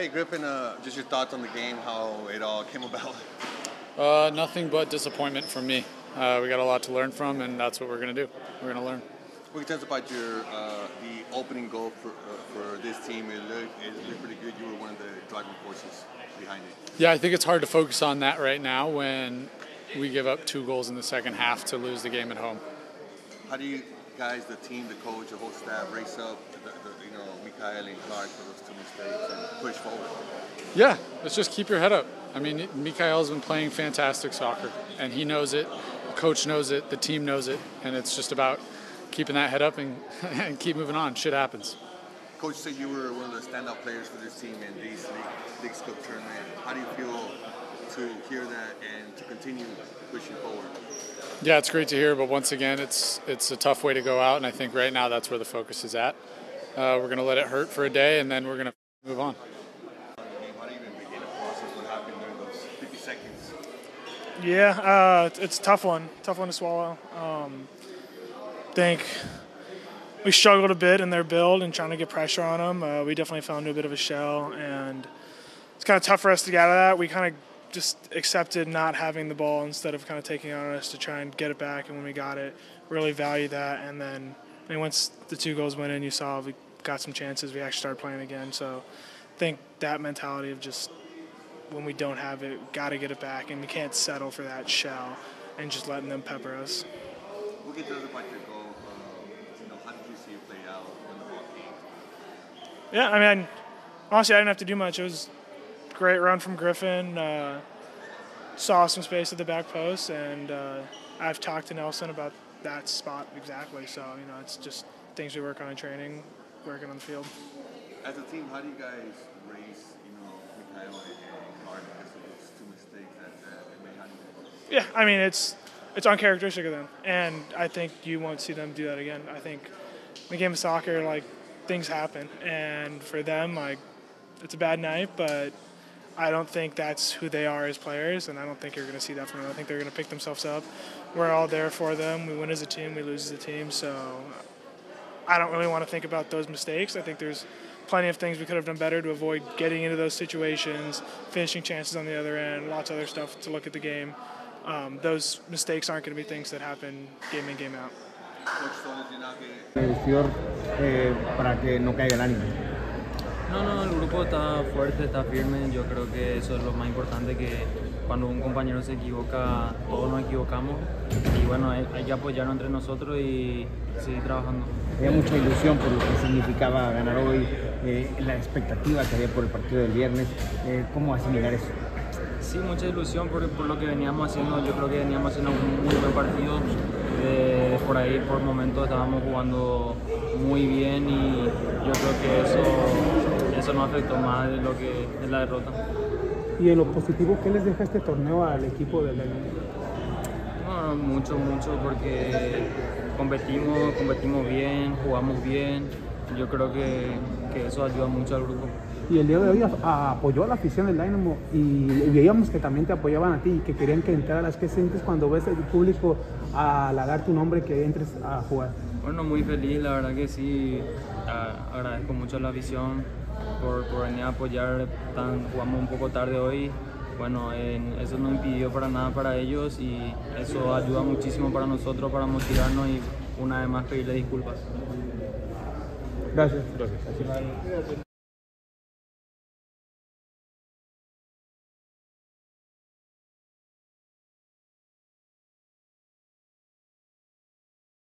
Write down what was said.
Hey Griffin, uh, just your thoughts on the game, how it all came about. Uh, nothing but disappointment from me. Uh, we got a lot to learn from, and that's what we're going to do. We're going to learn. We can tell us about your uh, the opening goal for, uh, for this team. It looked, it looked pretty good. You were one of the driving forces behind it. Yeah, I think it's hard to focus on that right now when we give up two goals in the second half to lose the game at home. How do you guys, the team, the coach, the whole staff, race up, the, the, you know, Micael and Clark for those two mistakes and push forward? Yeah, let's just keep your head up. I mean, Micael's been playing fantastic soccer, and he knows it. The coach knows it. The team knows it, and it's just about keeping that head up and, and keep moving on. Shit happens. Coach said you were one of the standout players for this team in these League, Leagues Cup tournament. How do you feel to hear that and to continue pushing forward? Yeah, it's great to hear, but once again, it's it's a tough way to go out, and I think right now that's where the focus is at. Uh, we're going to let it hurt for a day, and then we're going to move on. Yeah, uh, it's a tough one, tough one to swallow. Um, think we struggled a bit in their build and trying to get pressure on them. Uh, we definitely fell into a bit of a shell, and it's kind of tough for us to get out of that. We kind of just accepted not having the ball instead of kind of taking on us to try and get it back. And when we got it, really valued that. And then I mean, once the two goals went in, you saw we got some chances. We actually started playing again. So I think that mentality of just when we don't have it, got to get it back, and we can't settle for that shell and just letting them pepper us. We'll get to the to goal. Um, you know, how did you see it play out when the ball came? Yeah, I mean, honestly, I didn't have to do much. It was great run from Griffin. Uh, saw some space at the back post, and uh, I've talked to Nelson about that spot exactly. So you know, it's just things we work on in training, working on the field. As a team, how do you guys raise, you know, Micael and Clark because of those two mistakes that, made? How do you? Yeah, I mean it's it's uncharacteristic of them, and I think you won't see them do that again. I think in the game of soccer, like things happen, and for them, like it's a bad night, but I don't think that's who they are as players, and I don't think you're going to see that from them. I think they're going to pick themselves up. We're all there for them. We win as a team, we lose as a team. So I don't really want to think about those mistakes. I think there's plenty of things we could have done better to avoid getting into those situations, finishing chances on the other end, lots of other stuff to look at the game. Um, those mistakes aren't going to be things that happen game in, game out. Eh, para que no caiga el ánimo. No, no, el grupo está fuerte, está firme. Yo creo que eso es lo más importante, que cuando un compañero se equivoca, todos nos equivocamos. Y bueno, hay, que apoyarnos entre nosotros y seguir trabajando. Había mucha ilusión por lo que significaba ganar hoy, eh, la expectativa que había por el partido del viernes. Eh, ¿Cómo asimilar eso? Sí, mucha ilusión por, por, lo que veníamos haciendo. Yo creo que veníamos haciendo un muy buen partido. Eh, por ahí, por momentos, estábamos jugando muy bien y yo creo que eso, eso nos afectó más de lo que es la derrota. ¿Y en lo positivo qué les deja este torneo al equipo del No, mucho, mucho, porque competimos, competimos bien, jugamos bien. Yo creo que, que eso ayuda mucho al grupo y el día de hoy apoyó a la afición del Dynamo y veíamos que también te apoyaban a ti y que querían que entraras. ¿Qué sientes cuando ves el público a hallar tu nombre que entres a jugar? Bueno, muy feliz, la verdad que sí. agradezco mucho a la afición por, por venir a apoyar. Tan, jugamos un poco tarde hoy. Bueno, en, eso no impidió para nada para ellos y eso ayuda muchísimo para nosotros, para motivarnos y una vez más pedirle disculpas. Gracias. Gracias.